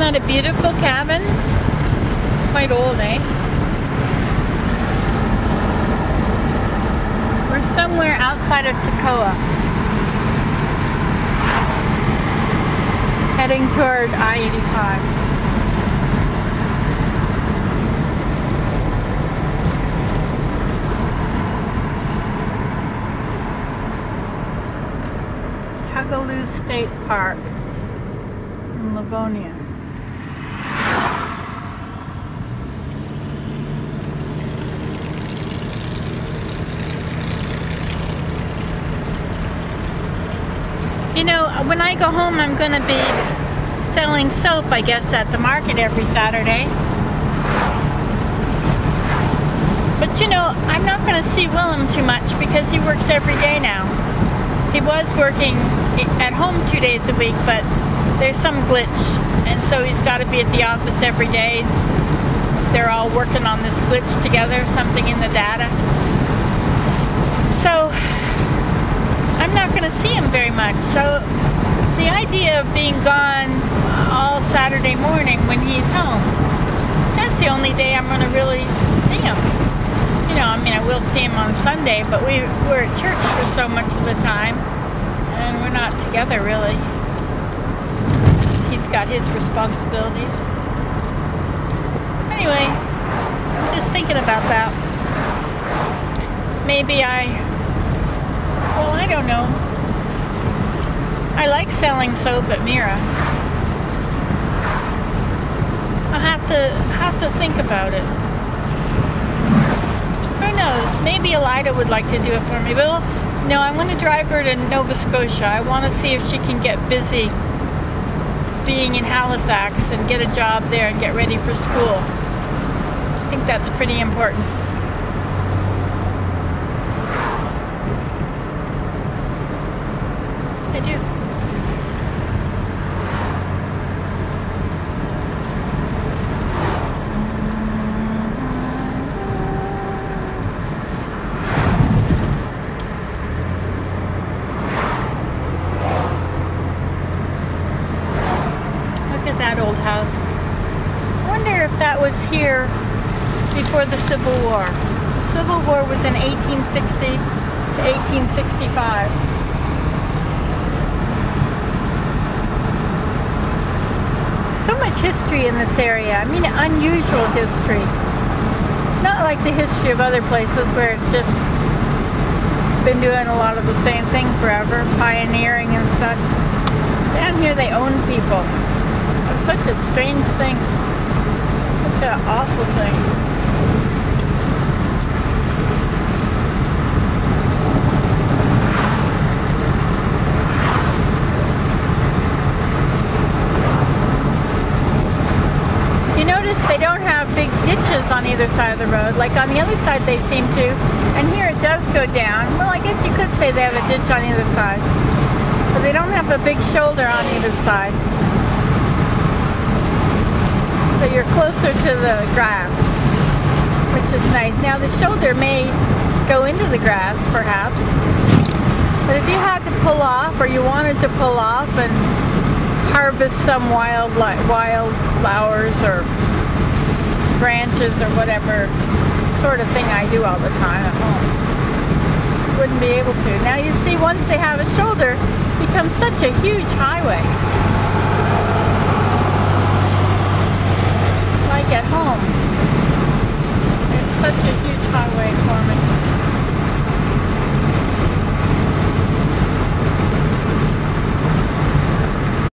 that a beautiful cabin? Quite old, eh? We're somewhere outside of Toccoa. Heading toward I-85. Tugaloo State Park in Lavonia. You know, when I go home, I'm going to be selling soap, I guess, at the market every Saturday. But you know, I'm not going to see Willem too much because he works every day now. He was working at home two days a week, but there's some glitch, and so he's got to be at the office every day. They're all working on this glitch together, something in the data. So, I'm not going to see him very much. So the idea of being gone all Saturday morning when he's home, that's the only day I'm going to really see him. You know, I mean, I will see him on Sunday, but we, we're at church for so much of the time, and we're not together really. He's got his responsibilities. Anyway, I'm just thinking about that. Maybe I well, I don't know. I like selling soap at Mira. I'll have to have to think about it. Who knows? Maybe Elida would like to do it for me. But well, no, I want to drive her to Nova Scotia. I want to see if she can get busy being in Halifax and get a job there and get ready for school. I think that's pretty important. I do. Look at that old house. I wonder if that was here before the Civil War. The Civil War was in 1860 to 1865. so much history in this area. I mean, unusual history. It's not like the history of other places where it's just been doing a lot of the same thing forever, pioneering and such. Down here they own people. Such a strange thing. Such an awful thing. You notice they don't have big ditches on either side of the road. Like on the other side they seem to. And here it does go down. Well, I guess you could say they have a ditch on either side. But they don't have a big shoulder on either side. So you're closer to the grass, which is nice. Now the shoulder may go into the grass, perhaps. But if you had to pull off, or you wanted to pull off and harvest some wild wild flowers or branches or whatever sort of thing I do all the time at home. Wouldn't be able to. Now you see once they have a shoulder, it becomes such a huge highway.